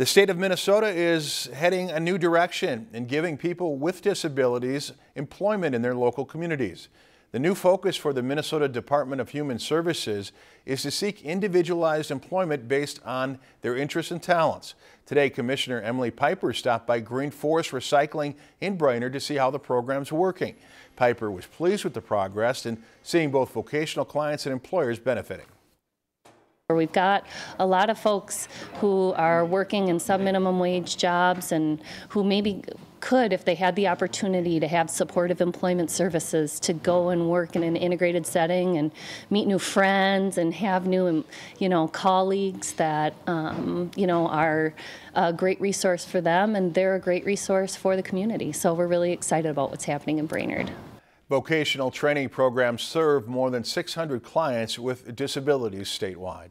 The state of Minnesota is heading a new direction in giving people with disabilities employment in their local communities. The new focus for the Minnesota Department of Human Services is to seek individualized employment based on their interests and talents. Today, Commissioner Emily Piper stopped by Green Forest Recycling in Brainerd to see how the program's working. Piper was pleased with the progress and seeing both vocational clients and employers benefiting. We've got a lot of folks who are working in sub-minimum wage jobs and who maybe could, if they had the opportunity to have supportive employment services, to go and work in an integrated setting and meet new friends and have new, you know, colleagues that, um, you know, are a great resource for them and they're a great resource for the community. So we're really excited about what's happening in Brainerd. Vocational training programs serve more than 600 clients with disabilities statewide.